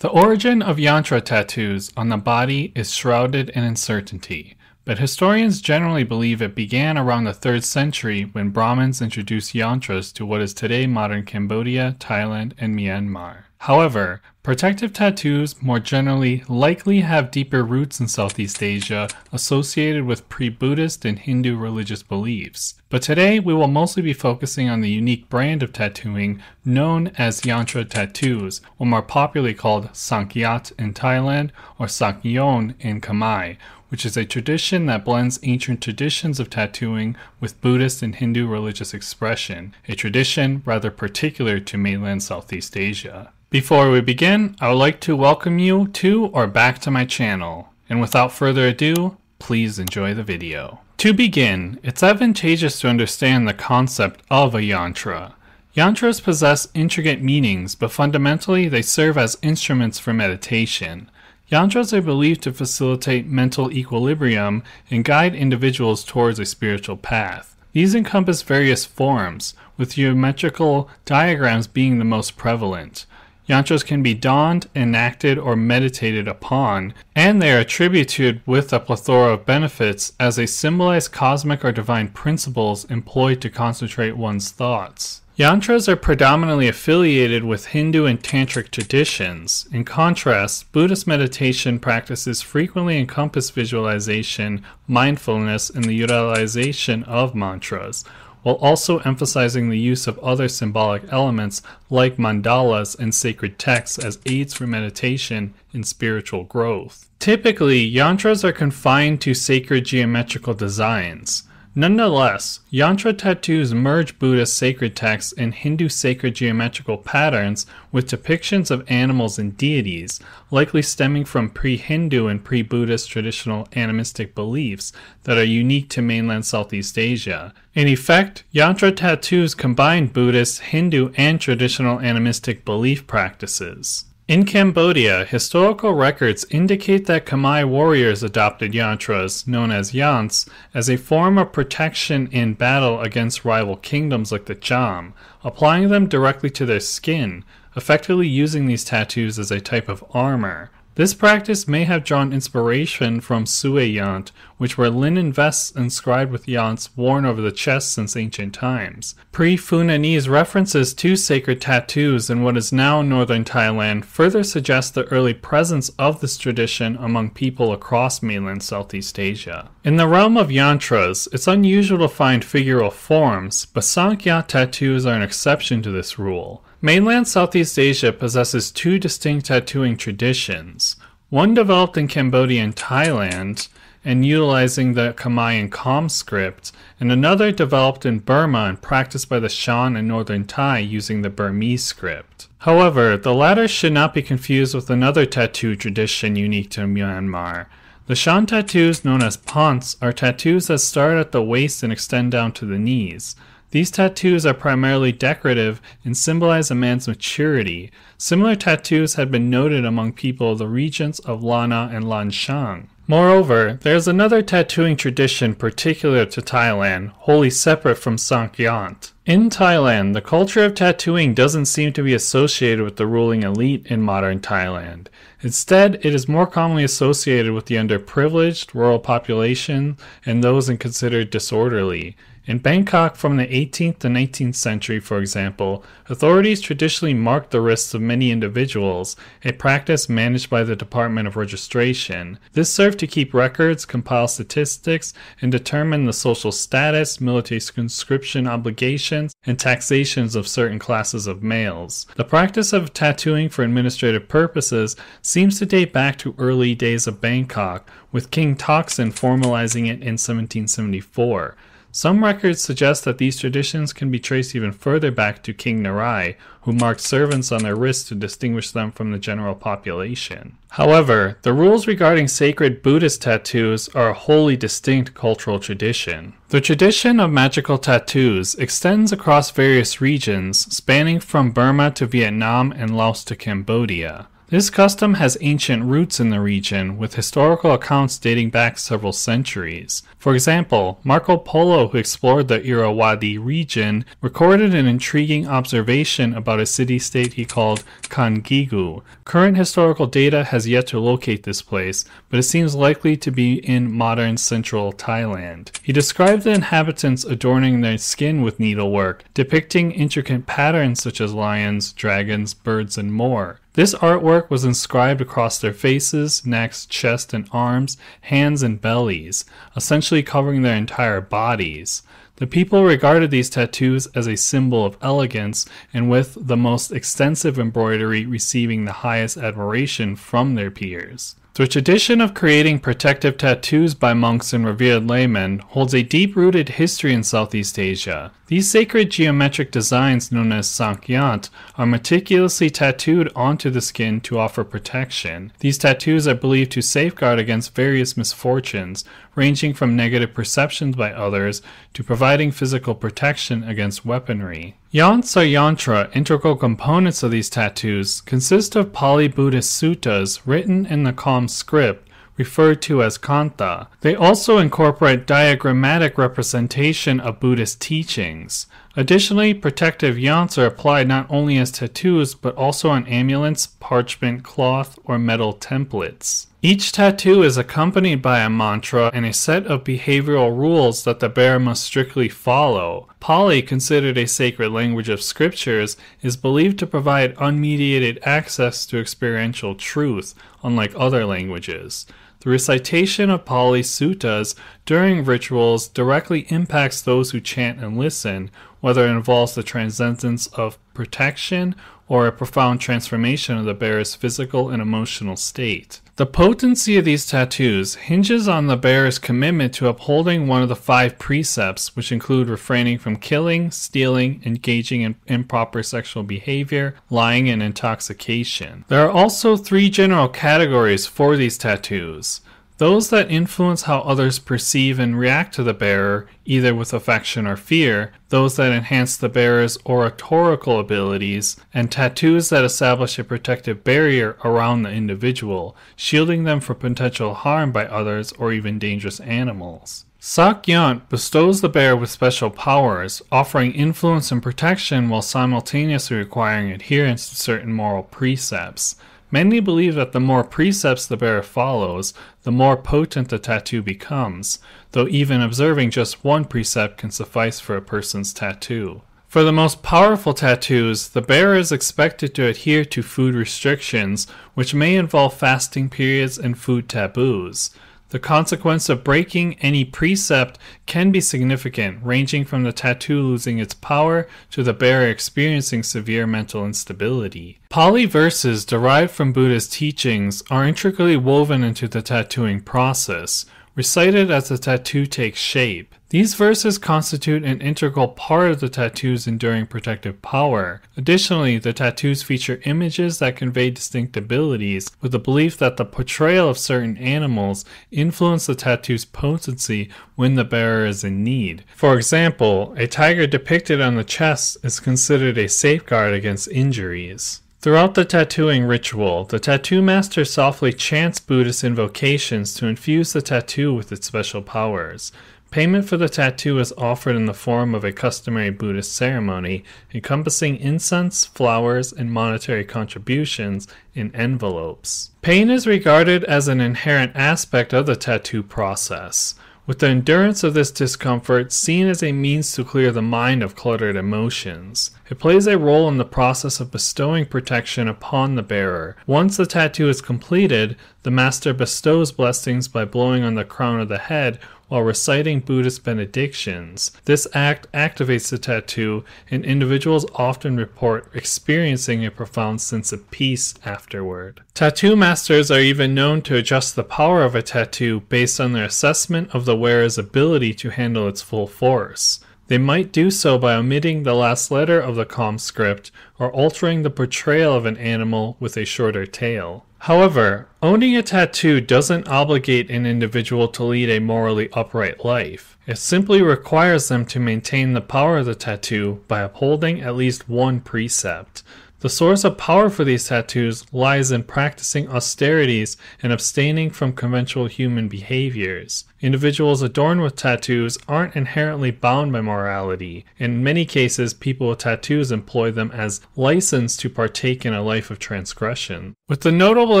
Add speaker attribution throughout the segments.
Speaker 1: The origin of yantra tattoos on the body is shrouded in uncertainty, but historians generally believe it began around the 3rd century when Brahmins introduced yantras to what is today modern Cambodia, Thailand, and Myanmar. However, protective tattoos more generally likely have deeper roots in Southeast Asia associated with pre Buddhist and Hindu religious beliefs. But today we will mostly be focusing on the unique brand of tattooing known as Yantra tattoos, or more popularly called Sak Yant in Thailand or Sankyon in Khmer, which is a tradition that blends ancient traditions of tattooing with Buddhist and Hindu religious expression, a tradition rather particular to mainland Southeast Asia. Before we begin, I would like to welcome you to or back to my channel. And without further ado, please enjoy the video. To begin, it's advantageous to understand the concept of a yantra. Yantras possess intricate meanings, but fundamentally they serve as instruments for meditation. Yantras are believed to facilitate mental equilibrium and guide individuals towards a spiritual path. These encompass various forms, with geometrical diagrams being the most prevalent. Yantras can be donned, enacted, or meditated upon, and they are attributed with a plethora of benefits as they symbolize cosmic or divine principles employed to concentrate one's thoughts. Yantras are predominantly affiliated with Hindu and Tantric traditions. In contrast, Buddhist meditation practices frequently encompass visualization, mindfulness, and the utilization of mantras, while also emphasizing the use of other symbolic elements like mandalas and sacred texts as aids for meditation and spiritual growth. Typically, yantras are confined to sacred geometrical designs. Nonetheless, yantra tattoos merge Buddhist sacred texts and Hindu sacred geometrical patterns with depictions of animals and deities, likely stemming from pre Hindu and pre Buddhist traditional animistic beliefs that are unique to mainland Southeast Asia. In effect, yantra tattoos combine Buddhist, Hindu, and traditional animistic belief practices. In Cambodia, historical records indicate that Khmer warriors adopted yantras, known as yants, as a form of protection in battle against rival kingdoms like the Cham, applying them directly to their skin, effectively using these tattoos as a type of armor. This practice may have drawn inspiration from Suea Yant, which were linen vests inscribed with yants worn over the chest since ancient times. Pre-Funanese references to sacred tattoos in what is now northern Thailand further suggest the early presence of this tradition among people across mainland Southeast Asia. In the realm of yantras, it's unusual to find figural forms, but Sak Yant tattoos are an exception to this rule. Mainland Southeast Asia possesses two distinct tattooing traditions. One developed in Cambodia and Thailand and utilizing the Khmer and Khom script, and another developed in Burma and practiced by the Shan and Northern Thai using the Burmese script. However, the latter should not be confused with another tattoo tradition unique to Myanmar. The Shan tattoos, known as pants, are tattoos that start at the waist and extend down to the knees. These tattoos are primarily decorative and symbolize a man's maturity. Similar tattoos had been noted among people of the regions of Lanna and Lan Xang. Moreover, there is another tattooing tradition particular to Thailand, wholly separate from Sak Yant. In Thailand, the culture of tattooing doesn't seem to be associated with the ruling elite in modern Thailand. Instead, it is more commonly associated with the underprivileged, rural population, and those considered disorderly. In Bangkok from the 18th to 19th century, for example, authorities traditionally marked the wrists of many individuals, a practice managed by the Department of Registration. This served to keep records, compile statistics, and determine the social status, military conscription obligations, and taxations of certain classes of males. The practice of tattooing for administrative purposes seems to date back to early days of Bangkok, with King Taksin formalizing it in 1774. Some records suggest that these traditions can be traced even further back to King Narai, who marked servants on their wrists to distinguish them from the general population. However, the rules regarding sacred Buddhist tattoos are a wholly distinct cultural tradition. The tradition of magical tattoos extends across various regions, spanning from Burma to Vietnam and Laos to Cambodia. This custom has ancient roots in the region, with historical accounts dating back several centuries. For example, Marco Polo, who explored the Irrawaddy region, recorded an intriguing observation about a city state he called Kangigu. Current historical data has yet to locate this place, but it seems likely to be in modern central Thailand. He described the inhabitants adorning their skin with needlework, depicting intricate patterns such as lions, dragons, birds, and more. This artwork was inscribed across their faces, necks, chest, and arms, hands, and bellies, essentially covering their entire bodies. The people regarded these tattoos as a symbol of elegance, and with the most extensive embroidery receiving the highest admiration from their peers. The tradition of creating protective tattoos by monks and revered laymen holds a deep rooted history in Southeast Asia. These sacred geometric designs, known as Sak Yant, are meticulously tattooed onto the skin to offer protection. These tattoos are believed to safeguard against various misfortunes, ranging from negative perceptions by others to providing physical protection against weaponry. Yants or yantra, integral components of these tattoos, consist of Pali Buddhist suttas written in the Khom script referred to as katha. They also incorporate diagrammatic representation of Buddhist teachings. Additionally, protective yants are applied not only as tattoos but also on amulets, parchment, cloth, or metal templates. Each tattoo is accompanied by a mantra and a set of behavioral rules that the bearer must strictly follow. Pali, considered a sacred language of scriptures, is believed to provide unmediated access to experiential truth, unlike other languages. The recitation of Pali suttas during rituals directly impacts those who chant and listen, whether it involves the transcendence of protection or a profound transformation of the bearer's physical and emotional state. The potency of these tattoos hinges on the bearer's commitment to upholding one of the five precepts, which include refraining from killing, stealing, engaging in improper sexual behavior, lying, and intoxication. There are also three general categories for these tattoos. Those that influence how others perceive and react to the bearer, either with affection or fear, those that enhance the bearer's oratorical abilities, and tattoos that establish a protective barrier around the individual, shielding them from potential harm by others or even dangerous animals. Sakyant bestows the bearer with special powers, offering influence and protection while simultaneously requiring adherence to certain moral precepts. Many believe that the more precepts the bearer follows, the more potent the tattoo becomes, though even observing just one precept can suffice for a person's tattoo. For the most powerful tattoos, the bearer is expected to adhere to food restrictions, which may involve fasting periods and food taboos. The consequence of breaking any precept can be significant, ranging from the tattoo losing its power to the bearer experiencing severe mental instability. Pali verses derived from Buddha's teachings are intricately woven into the tattooing process, recited as the tattoo takes shape. These verses constitute an integral part of the tattoo's enduring protective power. Additionally, the tattoos feature images that convey distinct abilities, with the belief that the portrayal of certain animals influence the tattoo's potency when the bearer is in need. For example, a tiger depicted on the chest is considered a safeguard against injuries. Throughout the tattooing ritual, the tattoo master softly chants Buddhist invocations to infuse the tattoo with its special powers. Payment for the tattoo is offered in the form of a customary Buddhist ceremony encompassing incense, flowers, and monetary contributions in envelopes. Pain is regarded as an inherent aspect of the tattoo process, with the endurance of this discomfort seen as a means to clear the mind of cluttered emotions. It plays a role in the process of bestowing protection upon the bearer. Once the tattoo is completed, the master bestows blessings by blowing on the crown of the head while reciting Buddhist benedictions. This act activates the tattoo, and individuals often report experiencing a profound sense of peace afterward. Tattoo masters are even known to adjust the power of a tattoo based on their assessment of the wearer's ability to handle its full force. They might do so by omitting the last letter of the Khom script or altering the portrayal of an animal with a shorter tail. However, owning a tattoo doesn't obligate an individual to lead a morally upright life. It simply requires them to maintain the power of the tattoo by upholding at least one precept. The source of power for these tattoos lies in practicing austerities and abstaining from conventional human behaviors. Individuals adorned with tattoos aren't inherently bound by morality. In many cases, people with tattoos employ them as license to partake in a life of transgression. With the notable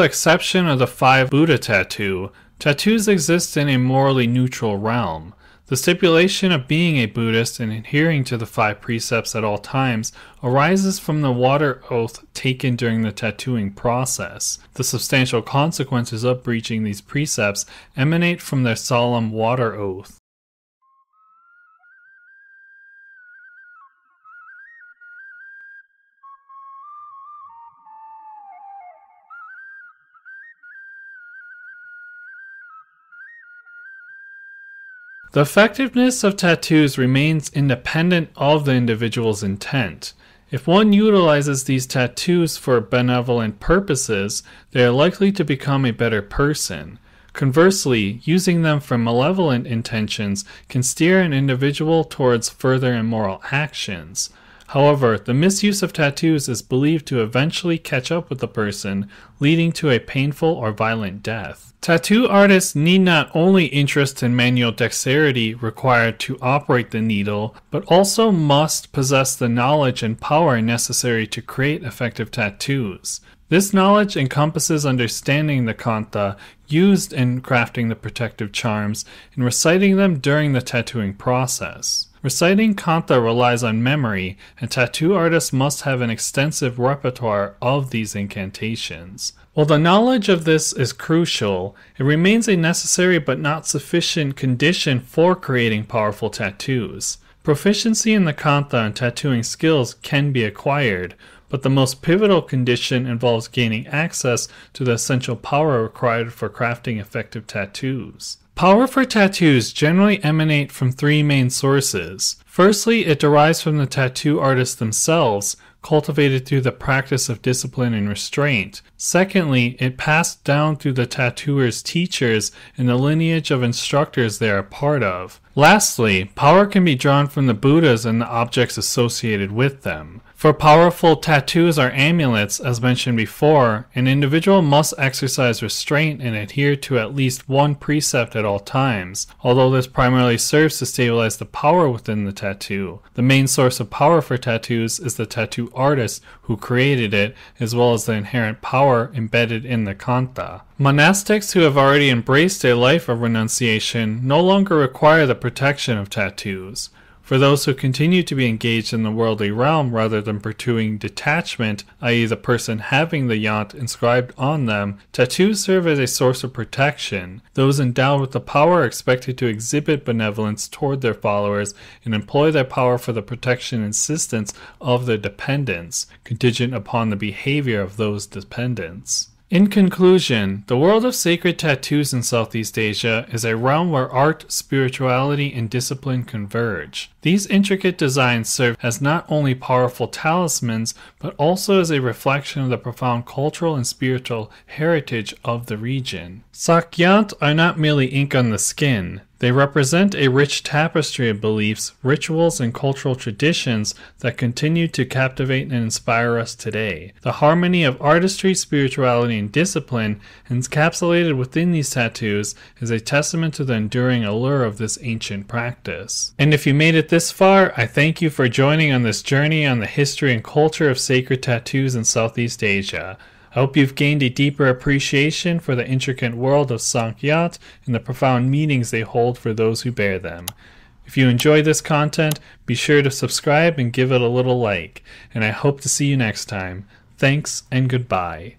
Speaker 1: exception of the five Buddha tattoo, tattoos exist in a morally neutral realm. The stipulation of being a Buddhist and adhering to the five precepts at all times arises from the water oath taken during the tattooing process. The substantial consequences of breaching these precepts emanate from their solemn water oath. The effectiveness of tattoos remains independent of the individual's intent. If one utilizes these tattoos for benevolent purposes, they are likely to become a better person. Conversely, using them for malevolent intentions can steer an individual towards further immoral actions. However, the misuse of tattoos is believed to eventually catch up with the person, leading to a painful or violent death. Tattoo artists need not only interest in manual dexterity required to operate the needle, but also must possess the knowledge and power necessary to create effective tattoos. This knowledge encompasses understanding the katha used in crafting the protective charms and reciting them during the tattooing process. Reciting katha relies on memory, and tattoo artists must have an extensive repertoire of these incantations. While the knowledge of this is crucial, it remains a necessary but not sufficient condition for creating powerful tattoos. Proficiency in the katha and tattooing skills can be acquired, but the most pivotal condition involves gaining access to the essential power required for crafting effective tattoos. Power for tattoos generally emanate from three main sources. Firstly, it derives from the tattoo artists themselves, cultivated through the practice of discipline and restraint. Secondly, it passed down through the tattooer's teachers and the lineage of instructors they are part of. Lastly, power can be drawn from the Buddhas and the objects associated with them. For powerful tattoos or amulets, as mentioned before, an individual must exercise restraint and adhere to at least one precept at all times, although this primarily serves to stabilize the power within the tattoo. The main source of power for tattoos is the tattoo artist who created it, as well as the inherent power embedded in the katha. Monastics who have already embraced a life of renunciation no longer require the protection of tattoos. For those who continue to be engaged in the worldly realm rather than pursuing detachment, i.e., the person having the yant inscribed on them, tattoos serve as a source of protection. Those endowed with the power are expected to exhibit benevolence toward their followers and employ their power for the protection and assistance of their dependents, contingent upon the behavior of those dependents. In conclusion, the world of sacred tattoos in Southeast Asia is a realm where art, spirituality, and discipline converge. These intricate designs serve as not only powerful talismans, but also as a reflection of the profound cultural and spiritual heritage of the region. Sakyant are not merely ink on the skin, they represent a rich tapestry of beliefs, rituals, and cultural traditions that continue to captivate and inspire us today. The harmony of artistry, spirituality, and discipline encapsulated within these tattoos is a testament to the enduring allure of this ancient practice. And if you made it this far, I thank you for joining on this journey on the history and culture of sacred tattoos in Southeast Asia. I hope you've gained a deeper appreciation for the intricate world of Sak Yant and the profound meanings they hold for those who bear them. If you enjoy this content, be sure to subscribe and give it a little like, and I hope to see you next time. Thanks and goodbye.